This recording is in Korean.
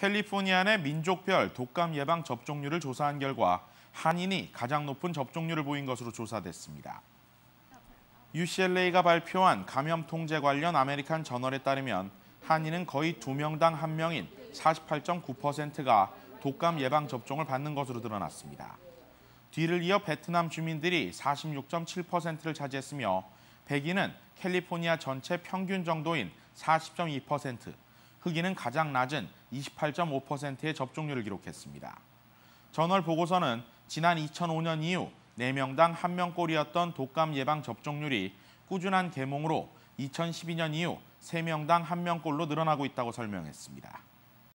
캘리포니아 내 민족별 독감 예방 접종률을 조사한 결과 한인이 가장 높은 접종률을 보인 것으로 조사됐습니다. UCLA가 발표한 감염 통제 관련 American Journal에 따르면 한인은 거의 두 명당 한 명인 48.9%가 독감 예방 접종을 받는 것으로 드러났습니다. 뒤를 이어 베트남 주민들이 46.7%를 차지했으며 백인은 캘리포니아 전체 평균 정도인 40.2%, 흑인은 가장 낮은 28.5%의 접종률을 기록했습니다. 저널 보고서는 지난 2005년 이후 4명당 1명꼴이었던 독감 예방 접종률이 꾸준한 계몽으로 2012년 이후 3명당 1명꼴로 늘어나고 있다고 설명했습니다.